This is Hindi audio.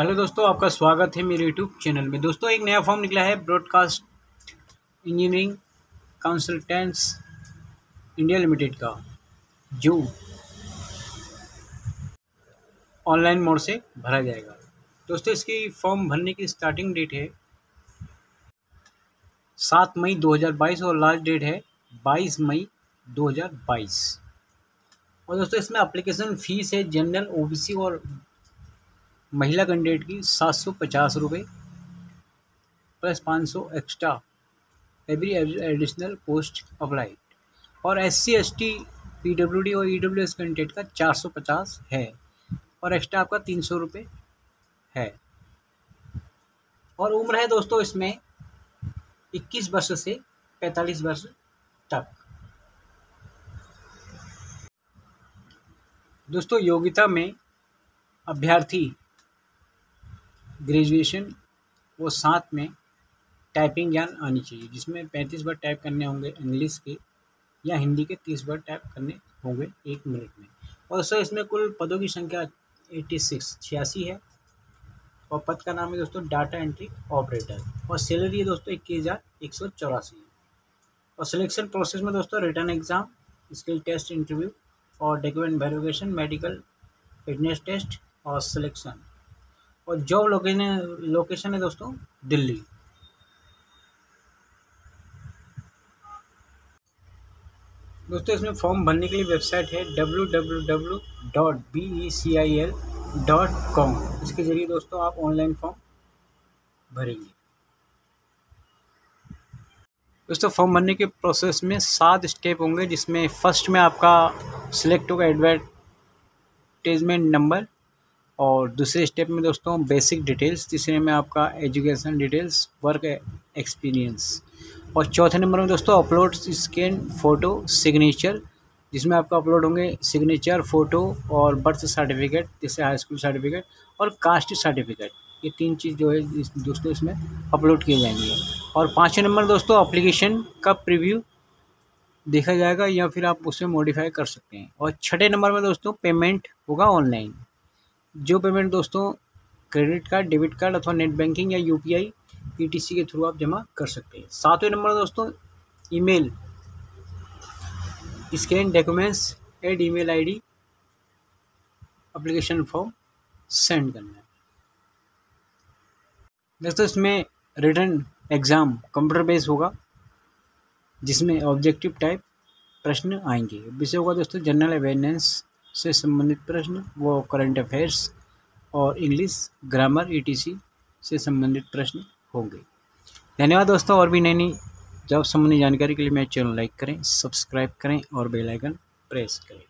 हेलो दोस्तों, आपका स्वागत है मेरे यूट्यूब चैनल में। दोस्तों, एक नया फॉर्म निकला है broadcast engineering consultants India limited का, जो ऑनलाइन मोड से भरा जाएगा। दोस्तों, इसकी फॉर्म भरने की स्टार्टिंग डेट है सात मई 2022 और लास्ट डेट है बाईस मई 2022 और दोस्तों, इसमें अप्लीकेशन फ़ीस है जनरल ओबीसी और महिला कैंडिडेट की सात सौ पचास रुपये प्लस पाँच सौ extra every additional post applied और S C S T P W D और ई डब्ल्यू एस कैंडिडेट का चार सौ पचास है और एक्स्ट्रा आपका तीन सौ रुपये है। और उम्र है दोस्तों इसमें इक्कीस वर्ष से पैंतालीस वर्ष तक। दोस्तों योग्यता में अभ्यर्थी ग्रेजुएशन वो साथ में टाइपिंग ज्ञान आनी चाहिए, जिसमें पैंतीस बार टाइप करने होंगे इंग्लिश के, या हिंदी के तीस बार टाइप करने होंगे एक मिनट में। और सर इसमें कुल पदों की संख्या एट्टी सिक्स छियासी है। और पद का नाम है दोस्तों डाटा एंट्री ऑपरेटर और सैलरी है दोस्तों इक्कीस हज़ार एक सौ चौरासी। है और सिलेक्शन प्रोसेस में दोस्तों written exam skill test interview और document verification medical fitness test और सिलेक्शन और जॉब लोकेशन लोकेशन है दोस्तों, दिल्ली। दोस्तों, इसमें फॉर्म भरने के लिए वेबसाइट है W W W dot B E C I L dot com इसके ज़रिए दोस्तों, आप ऑनलाइन फॉर्म भरेंगे। दोस्तों फॉर्म भरने के प्रोसेस में सात स्टेप होंगे, जिसमें फ़र्स्ट में आपका सिलेक्ट होगा एडवर्टाइजमेंट नंबर और दूसरे स्टेप में दोस्तों बेसिक डिटेल्स तीसरे में आपका एजुकेशन डिटेल्स वर्क एक्सपीरियंस और चौथे नंबर में दोस्तों अपलोड स्कैन फ़ोटो सिग्नेचर जिसमें आपका अपलोड होंगे सिग्नेचर फ़ोटो और बर्थ सर्टिफिकेट जैसे हाई स्कूल सर्टिफिकेट और कास्ट सर्टिफिकेट ये तीन चीज़ जो है इस, दोस्तों इसमें अपलोड किए जाएँगे। और पाँचवें नंबर दोस्तों अप्लीकेशन का प्रिव्यू देखा जाएगा या फिर आप उसमें मॉडिफाई कर सकते हैं। और छठे नंबर में दोस्तों पेमेंट होगा ऑनलाइन जो पेमेंट दोस्तों क्रेडिट कार्ड डेबिट कार्ड अथवा नेट बैंकिंग या U P I T C के थ्रू आप जमा कर सकते हैं। सातवें नंबर दोस्तों email scan documents add email ID application form send करना है। दोस्तों, इसमें रिटर्न एग्ज़ाम कंप्यूटर बेस होगा, जिसमें ऑब्जेक्टिव टाइप प्रश्न आएँगे। विषय होगा दोस्तों जनरल अवेयरनेस से संबंधित प्रश्न, वो करंट अफेयर्स और इंग्लिश ग्रामर ईटीसी से संबंधित प्रश्न होंगे। धन्यवाद दोस्तों, और भी नई नई जॉब संबंधी जानकारी के लिए मेरे चैनल लाइक करें सब्सक्राइब करें और बेल आइकन प्रेस करें।